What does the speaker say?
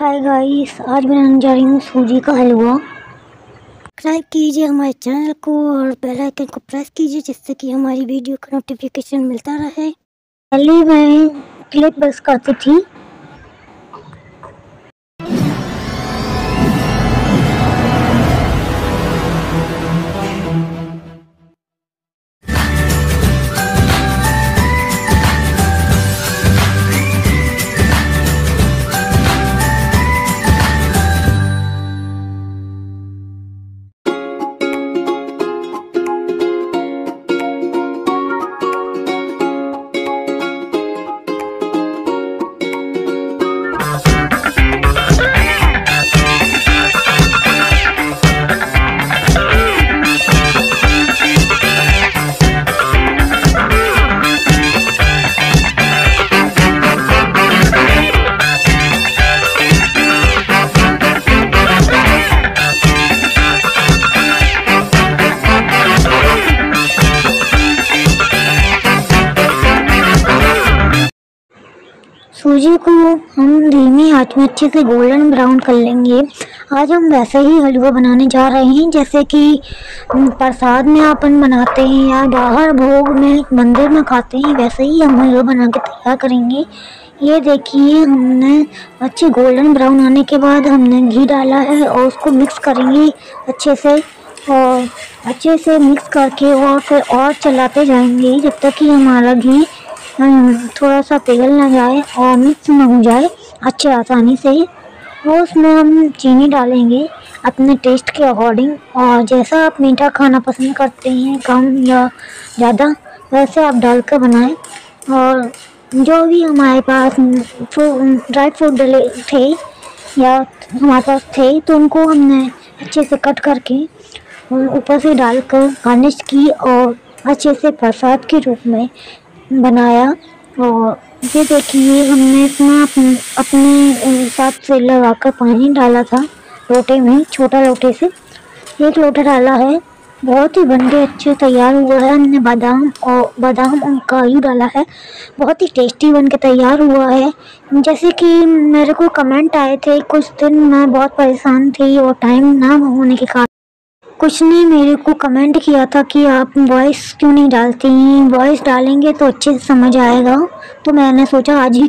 Hi guys आज बनाने जा रही हूँ सूजी का हलवा। सब्सक्राइब कीजिए हमारे चैनल को और बेल आइकन को प्रेस कीजिए जिससे कि हमारी वीडियो का नोटिफिकेशन मिलता रहे। पहले मैं क्लिप बस करती थी। सूजी को हम धीमी आँच में अच्छे से गोल्डन ब्राउन कर लेंगे। आज हम वैसे ही हलवा बनाने जा रहे हैं, जैसे कि प्रसाद में अपन बनाते हैं या बाहर भोग में मंदिर में खाते हैं, वैसे ही हम हलवा बना के तैयार करेंगे। ये देखिए, हमने अच्छे गोल्डन ब्राउन आने के बाद हमने घी डाला है और उसको मिक्स करेंगे अच्छे से। और अच्छे से मिक्स करके और फिर और चलाते जाएँगे, जब तक कि हमारा घी थोड़ा सा पिघल ना जाए और मिक्स ना हो जाए अच्छे आसानी से। और उसमें हम चीनी डालेंगे अपने टेस्ट के अकॉर्डिंग और जैसा आप मीठा खाना पसंद करते हैं, कम या ज़्यादा, वैसे आप डाल कर बनाएँ। और जो भी हमारे पास ड्राई फ्रूट डले थे या हमारे पास थे तो उनको हमने अच्छे से कट करके ऊपर से डालकर गार्निश की और अच्छे से प्रसाद के रूप में बनाया और ये देखिए, हमने इसमें अपने अपने हिसाब से लगाकर पानी डाला था लोटे में, छोटा लोटे से। एक लोटा डाला है, बहुत ही बनके अच्छे तैयार हुआ है। हमने बादाम और बादाम और काजू डाला है, बहुत ही टेस्टी बन के तैयार हुआ है। जैसे कि मेरे को कमेंट आए थे, कुछ दिन मैं बहुत परेशान थी और टाइम ना होने के कारण कुछ ने मेरे को कमेंट किया था कि आप वॉइस क्यों नहीं डालती वॉइस डालेंगे तो अच्छे से समझ आएगा। तो मैंने सोचा आज ही